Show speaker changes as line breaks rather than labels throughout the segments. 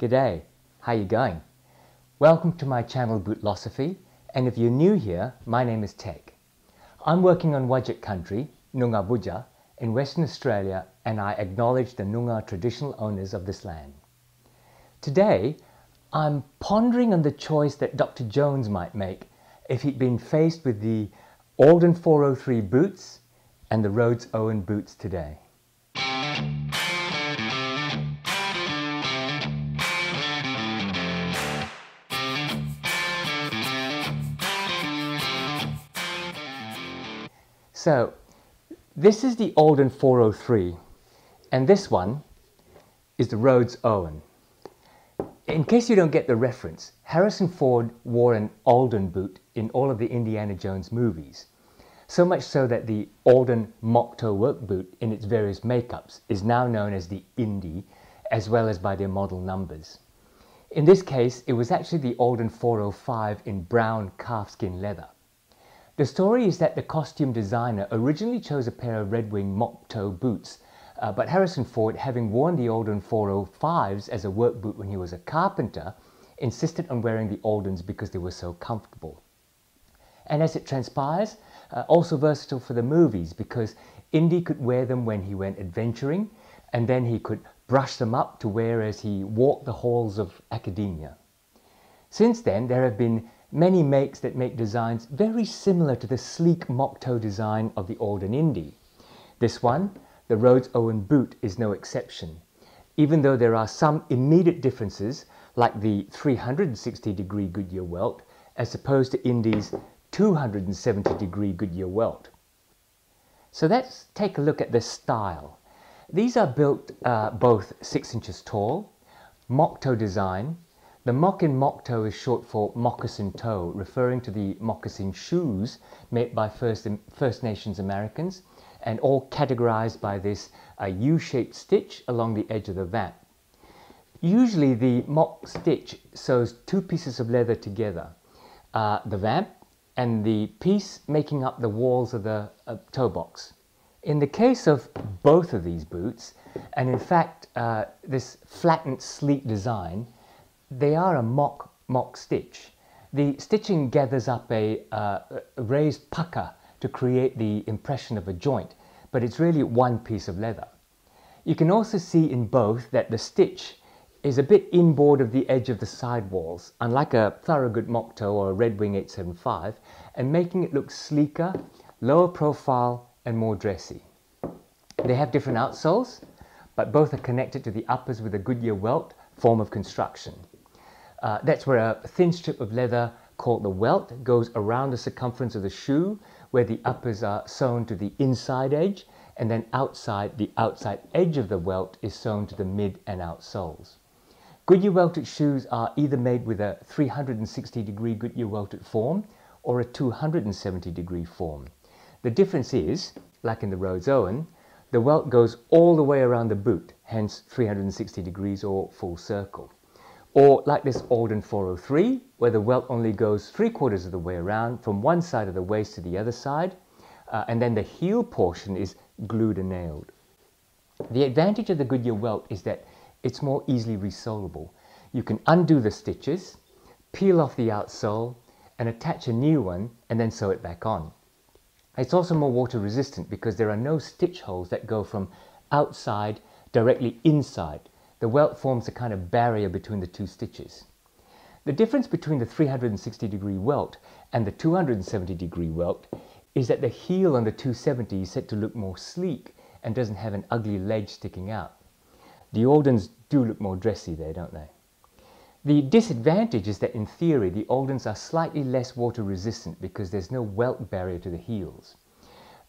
G'day, how you going? Welcome to my channel Bootlosophy, and if you're new here, my name is Tek. I'm working on Whadjuk country, Noongar Boodja, in Western Australia, and I acknowledge the Noongar traditional owners of this land. Today, I'm pondering on the choice that Dr. Jones might make if he'd been faced with the Alden 403 boots and the Rhodes Owen boots today. So this is the Alden 403 and this one is the Rhodes Owen. In case you don't get the reference, Harrison Ford wore an Alden boot in all of the Indiana Jones movies. So much so that the Alden mock toe work boot in its various makeups is now known as the Indy as well as by their model numbers. In this case, it was actually the Alden 405 in brown calfskin leather. The story is that the costume designer originally chose a pair of Red Wing mock toe boots, uh, but Harrison Ford, having worn the Alden 405s as a work boot when he was a carpenter, insisted on wearing the Aldens because they were so comfortable. And as it transpires, uh, also versatile for the movies because Indy could wear them when he went adventuring and then he could brush them up to wear as he walked the halls of academia. Since then, there have been many makes that make designs very similar to the sleek mock toe design of the Alden Indy. This one, the Rhodes Owen boot, is no exception. Even though there are some immediate differences, like the 360 degree Goodyear welt, as opposed to Indy's 270 degree Goodyear welt. So let's take a look at the style. These are built uh, both 6 inches tall, mock toe design, the mock in mock toe is short for moccasin toe, referring to the moccasin shoes made by First, First Nations Americans and all categorized by this uh, U-shaped stitch along the edge of the vamp. Usually the mock stitch sews two pieces of leather together, uh, the vamp and the piece making up the walls of the uh, toe box. In the case of both of these boots, and in fact uh, this flattened sleek design, they are a mock mock stitch. The stitching gathers up a, uh, raised pucker to create the impression of a joint, but it's really one piece of leather. You can also see in both that the stitch is a bit inboard of the edge of the side walls, unlike a Thorogood mock toe or a Red Wing 875, and making it look sleeker, lower profile, and more dressy. They have different outsoles, but both are connected to the uppers with a Goodyear welt form of construction. Uh, that's where a thin strip of leather called the welt goes around the circumference of the shoe where the uppers are sewn to the inside edge and then outside the outside edge of the welt is sewn to the mid and outsoles. Goodyear welted shoes are either made with a 360 degree Goodyear welted form or a 270 degree form. The difference is, like in the Rhodes Owen, the welt goes all the way around the boot, hence 360 degrees or full circle. Or like this Alden 403, where the welt only goes three quarters of the way around from one side of the waist to the other side, uh, and then the heel portion is glued and nailed. The advantage of the Goodyear welt is that it's more easily resolable. You can undo the stitches, peel off the outsole, and attach a new one and then sew it back on. It's also more water resistant because there are no stitch holes that go from outside directly inside the welt forms a kind of barrier between the two stitches. The difference between the 360 degree welt and the 270 degree welt is that the heel on the 270 is set to look more sleek and doesn't have an ugly ledge sticking out. The Aldens do look more dressy there, don't they? The disadvantage is that in theory the Aldens are slightly less water resistant because there's no welt barrier to the heels.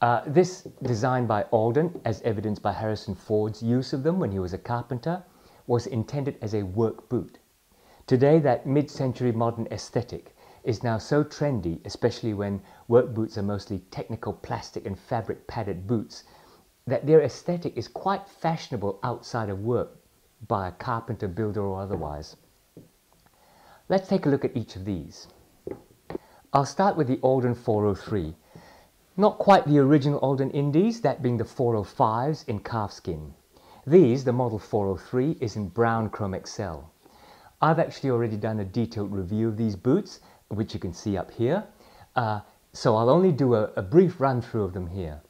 Uh, this, design by Alden, as evidenced by Harrison Ford's use of them when he was a carpenter, was intended as a work boot. Today, that mid century modern aesthetic is now so trendy, especially when work boots are mostly technical plastic and fabric padded boots, that their aesthetic is quite fashionable outside of work by a carpenter, builder, or otherwise. Let's take a look at each of these. I'll start with the Alden 403. Not quite the original Alden Indies, that being the 405s in calfskin. These, the Model 403, is in brown Chromexcel. I've actually already done a detailed review of these boots, which you can see up here. Uh, so I'll only do a, a brief run through of them here.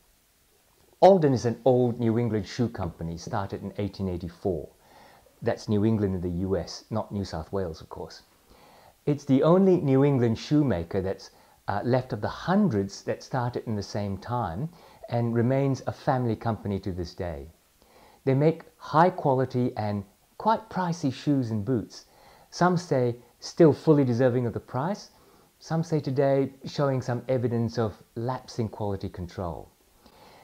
Alden is an old New England shoe company started in 1884. That's New England in the US, not New South Wales, of course. It's the only New England shoemaker that's uh, left of the hundreds that started in the same time and remains a family company to this day. They make high quality and quite pricey shoes and boots. Some say still fully deserving of the price, some say today showing some evidence of lapsing quality control.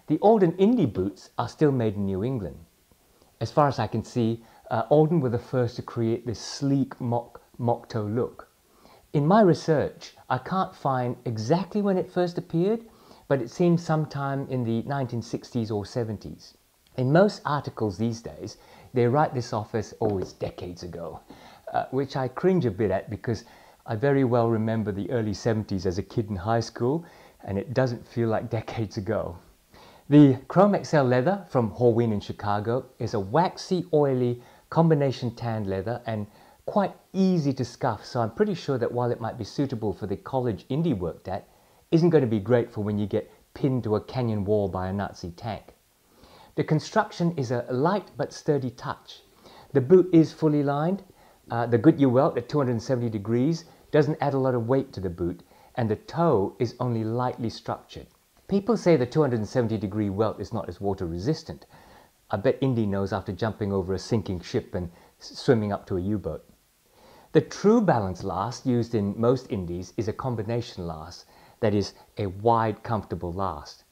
The Alden Indie boots are still made in New England. As far as I can see, uh, Alden were the first to create this sleek mock, mock toe look. In my research, I can't find exactly when it first appeared, but it seems sometime in the 1960s or 70s. In most articles these days, they write this off as, oh, decades ago, uh, which I cringe a bit at because I very well remember the early 70s as a kid in high school, and it doesn't feel like decades ago. The Chromexcel leather from Horween in Chicago is a waxy, oily, combination tanned leather and quite easy to scuff, so I'm pretty sure that while it might be suitable for the college Indy worked at, isn't going to be great for when you get pinned to a canyon wall by a Nazi tank. The construction is a light but sturdy touch. The boot is fully lined. Uh, the Goodyear welt at 270 degrees doesn't add a lot of weight to the boot, and the toe is only lightly structured. People say the 270 degree welt is not as water resistant. I bet Indy knows after jumping over a sinking ship and swimming up to a U-boat. The Trubalance last used in most Indies is a combination last, that is, a wide, comfortable last.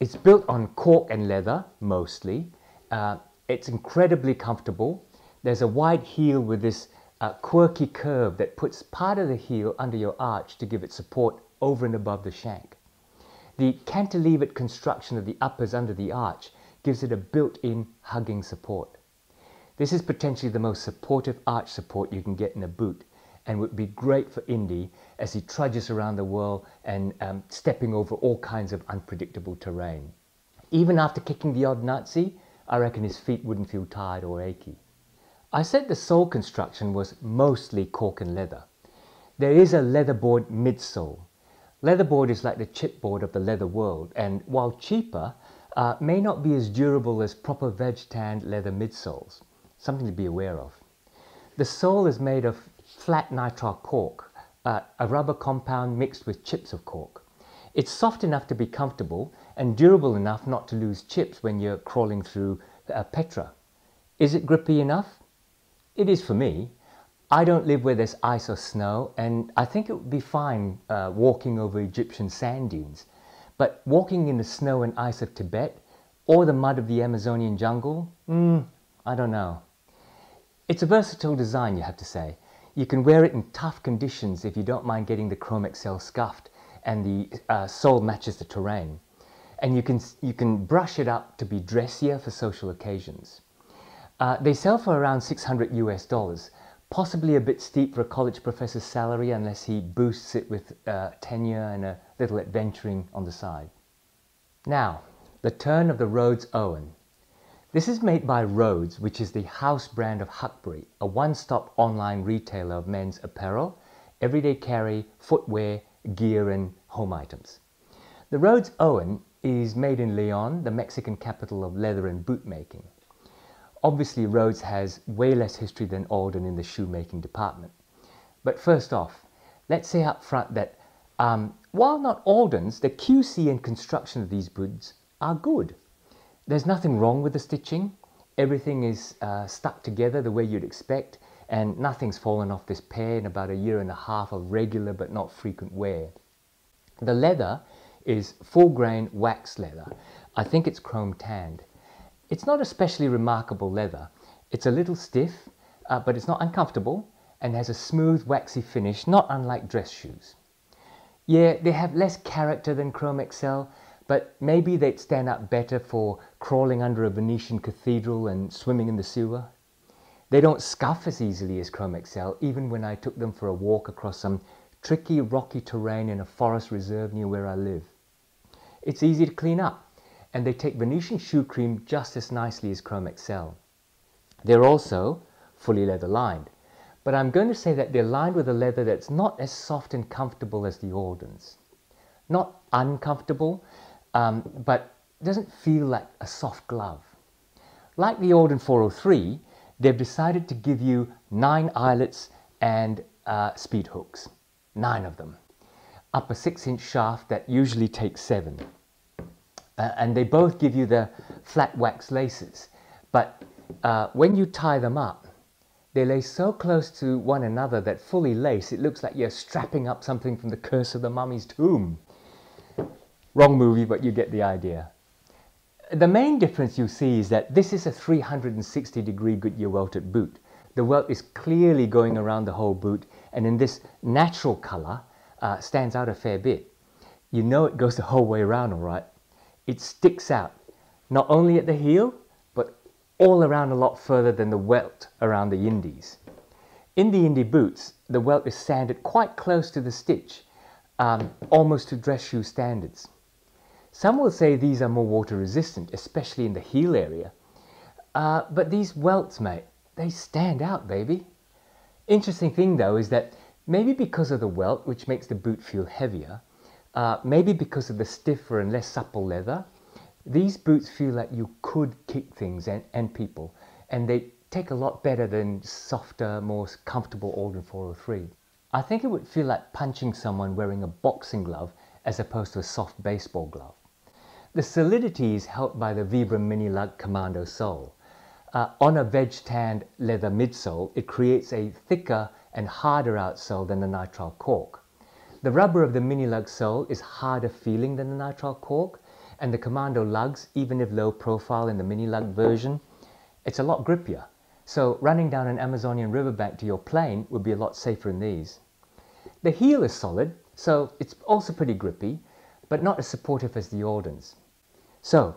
It's built on cork and leather, mostly. Uh, it's incredibly comfortable. There's a wide heel with this uh, quirky curve that puts part of the heel under your arch to give it support over and above the shank. The cantilevered construction of the uppers under the arch gives it a built-in hugging support. This is potentially the most supportive arch support you can get in a boot and would be great for Indy as he trudges around the world and um, stepping over all kinds of unpredictable terrain. Even after kicking the odd Nazi, I reckon his feet wouldn't feel tired or achy. I said the sole construction was mostly cork and leather. There is a leatherboard midsole. Leatherboard is like the chipboard of the leather world and while cheaper, uh, may not be as durable as proper veg tanned leather midsoles something to be aware of. The sole is made of flat nitrile cork, uh, a rubber compound mixed with chips of cork. It's soft enough to be comfortable and durable enough not to lose chips when you're crawling through uh, Petra. Is it grippy enough? It is for me. I don't live where there's ice or snow, and I think it would be fine uh, walking over Egyptian sand dunes. But walking in the snow and ice of Tibet or the mud of the Amazonian jungle, mm, I don't know. It's a versatile design, you have to say. You can wear it in tough conditions if you don't mind getting the Chromexcel scuffed and the uh, sole matches the terrain. And you can, you can brush it up to be dressier for social occasions. Uh, they sell for around 600 US dollars, possibly a bit steep for a college professor's salary unless he boosts it with uh, tenure and a little adventuring on the side. Now, the turn of the Rhodes Owen. This is made by Rhodes, which is the house brand of Huckberry, a one-stop online retailer of men's apparel, everyday carry, footwear, gear and home items. The Rhodes Owen is made in Leon, the Mexican capital of leather and boot making. Obviously Rhodes has way less history than Alden in the shoemaking department. But first off, let's say up front that um, while not Alden's, the QC and construction of these boots are good. There's nothing wrong with the stitching. Everything is uh, stuck together the way you'd expect and nothing's fallen off this pair in about a year and a half of regular but not frequent wear. The leather is full grain wax leather. I think it's chrome tanned. It's not especially remarkable leather. It's a little stiff, uh, but it's not uncomfortable and has a smooth waxy finish not unlike dress shoes. Yeah, they have less character than Chromexcel, but maybe they'd stand up better for crawling under a Venetian cathedral and swimming in the sewer. They don't scuff as easily as Chromexcel, even when I took them for a walk across some tricky rocky terrain in a forest reserve near where I live. It's easy to clean up, and they take Venetian shoe cream just as nicely as Chromexcel. They're also fully leather lined, but I'm going to say that they're lined with a leather that's not as soft and comfortable as the Aldens. Not uncomfortable, um, but doesn't feel like a soft glove. Like the Alden 403, they've decided to give you nine eyelets and uh, speed hooks, nine of them, up a six inch shaft that usually takes seven. Uh, and they both give you the flat wax laces, but uh, when you tie them up, they lay so close to one another that fully laced, it looks like you're strapping up something from the curse of the mummy's tomb. Wrong movie, but you get the idea. The main difference you see is that this is a 360 degree Goodyear welted boot. The welt is clearly going around the whole boot and in this natural color uh, stands out a fair bit. You know it goes the whole way around, all right? It sticks out, not only at the heel, but all around a lot further than the welt around the Indies. In the Indy boots, the welt is sanded quite close to the stitch, um, almost to dress shoe standards. Some will say these are more water resistant, especially in the heel area. Uh, but these welts, mate, they stand out, baby. Interesting thing though is that maybe because of the welt, which makes the boot feel heavier, uh, maybe because of the stiffer and less supple leather, these boots feel like you could kick things and, and people, and they take a lot better than softer, more comfortable Alden 403. I think it would feel like punching someone wearing a boxing glove as opposed to a soft baseball glove. The solidity is helped by the Vibram Mini Lug Commando sole. Uh, on a veg tanned leather midsole, it creates a thicker and harder outsole than the nitrile cork. The rubber of the Mini Lug sole is harder feeling than the nitrile cork, and the Commando lugs, even if low profile in the mini lug version, it's a lot grippier. So running down an Amazonian riverbank to your plane would be a lot safer in these. The heel is solid, so it's also pretty grippy, but not as supportive as the Aldens. So,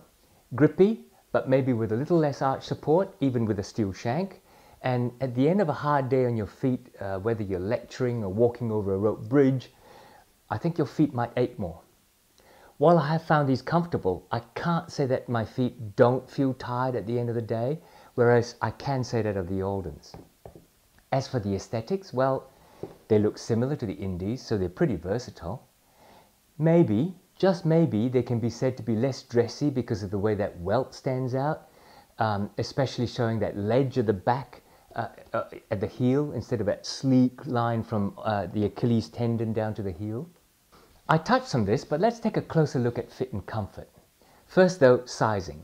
grippy, but maybe with a little less arch support, even with a steel shank. And at the end of a hard day on your feet, uh, whether you're lecturing or walking over a rope bridge, I think your feet might ache more. While I have found these comfortable, I can't say that my feet don't feel tired at the end of the day, whereas I can say that of the Aldens. As for the aesthetics, well, they look similar to the Indies, so they're pretty versatile. Maybe, just maybe, they can be said to be less dressy because of the way that welt stands out, um, especially showing that ledge at the back uh, uh, at the heel instead of that sleek line from uh, the Achilles tendon down to the heel. I touched on this, but let's take a closer look at fit and comfort. First though, sizing.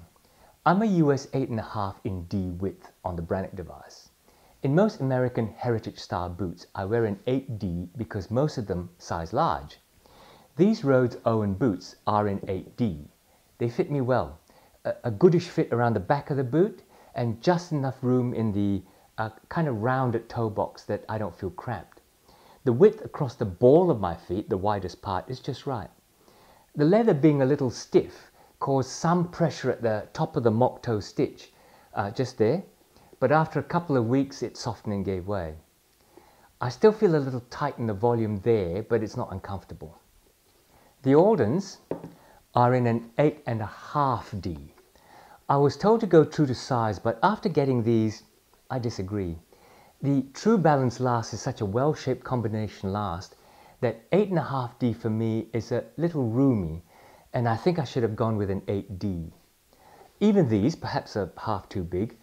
I'm a US 8.5 in D width on the Brannock device. In most American heritage style boots, I wear an 8D because most of them size large. These Rhodes Owen boots are in 8D. They fit me well. A, a goodish fit around the back of the boot and just enough room in the uh, kind of rounded toe box that I don't feel cramped. The width across the ball of my feet, the widest part, is just right. The leather being a little stiff caused some pressure at the top of the mock toe stitch, uh, just there, but after a couple of weeks it softened and gave way. I still feel a little tight in the volume there, but it's not uncomfortable. The Aldens are in an 8.5D. I was told to go true to size, but after getting these, I disagree. The Trubalance last is such a well-shaped combination last that 8.5D for me is a little roomy and I think I should have gone with an 8D. Even these, perhaps a half too big,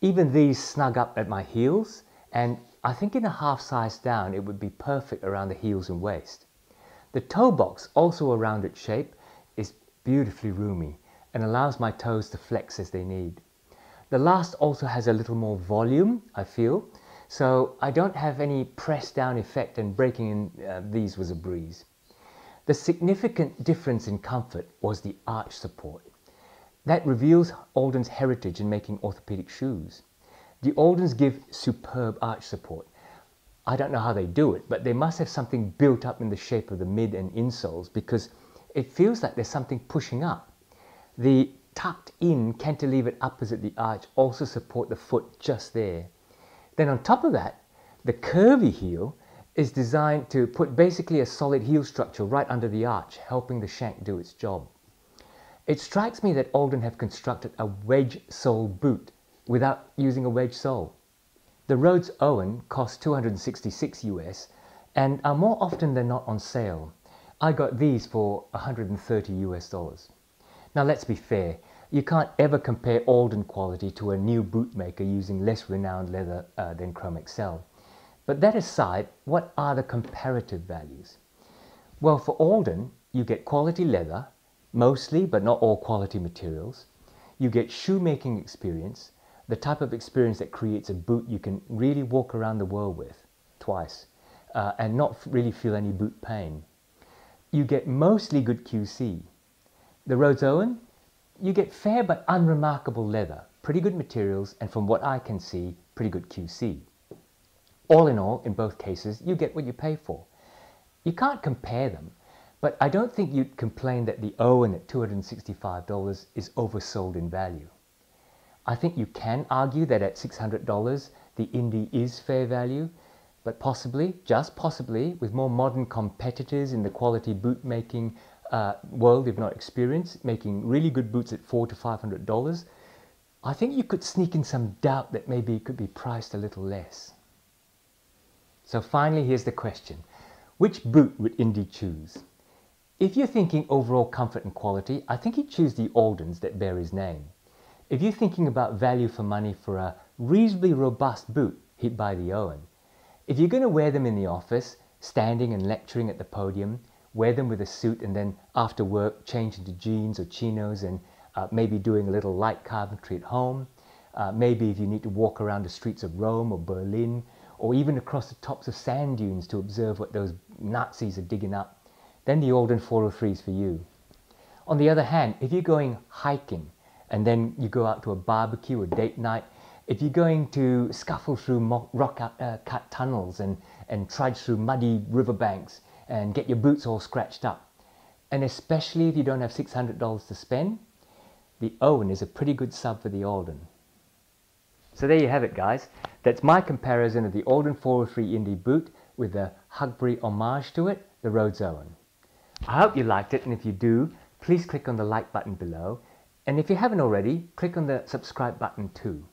even these snug up at my heels and I think in a half size down it would be perfect around the heels and waist. The toe box, also a rounded shape, is beautifully roomy and allows my toes to flex as they need. The last also has a little more volume, I feel, so I don't have any press down effect and breaking in uh, these was a breeze. The significant difference in comfort was the arch support. That reveals Alden's heritage in making orthopedic shoes. The Aldens give superb arch support. I don't know how they do it, but they must have something built up in the shape of the mid and insoles because it feels like there's something pushing up. The tucked in cantilevered uppers at the arch also support the foot just there. Then on top of that, the curvy heel is designed to put basically a solid heel structure right under the arch, helping the shank do its job. It strikes me that Alden have constructed a wedge sole boot without using a wedge sole. The Rhodes Owen cost 266 US and are more often than not on sale. I got these for 130 US dollars. Now let's be fair, you can't ever compare Alden quality to a new bootmaker using less renowned leather uh, than Chromexcel. But that aside, what are the comparative values? Well, for Alden, you get quality leather, mostly but not all quality materials. You get shoemaking experience, the type of experience that creates a boot you can really walk around the world with twice uh, and not really feel any boot pain. You get mostly good QC. The Rhodes Owen, you get fair but unremarkable leather, pretty good materials, and from what I can see, pretty good QC. All in all, in both cases, you get what you pay for. You can't compare them, but I don't think you'd complain that the Owen at $265 is oversold in value. I think you can argue that at $600 the Indy is fair value, but possibly, just possibly, with more modern competitors in the quality boot making uh, world, if not experience, making really good boots at four to five hundred dollars, I think you could sneak in some doubt that maybe it could be priced a little less. So finally, here's the question. Which boot would Indy choose? If you're thinking overall comfort and quality, I think he'd choose the Aldens that bear his name. If you're thinking about value for money for a reasonably robust boot, hit by the Owen. If you're going to wear them in the office, standing and lecturing at the podium, wear them with a suit and then after work change into jeans or chinos and uh, maybe doing a little light carpentry at home. Uh, maybe if you need to walk around the streets of Rome or Berlin or even across the tops of sand dunes to observe what those Nazis are digging up then the Alden 403 is for you. On the other hand, if you're going hiking and then you go out to a barbecue or date night, if you're going to scuffle through rock uh, cut tunnels and, and trudge through muddy riverbanks and get your boots all scratched up, and especially if you don't have $600 to spend, the Owen is a pretty good sub for the Alden. So there you have it guys. That's my comparison of the Alden 403 Indy boot with the Huckberry homage to it, the Rhodes Owen. I hope you liked it and if you do, please click on the like button below and if you haven't already, click on the subscribe button too.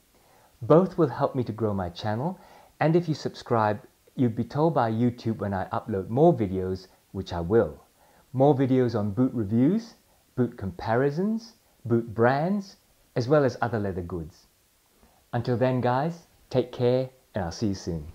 Both will help me to grow my channel and if you subscribe, you'll be told by YouTube when I upload more videos, which I will. More videos on boot reviews, boot comparisons, boot brands, as well as other leather goods. Until then guys, take care and I'll see you soon.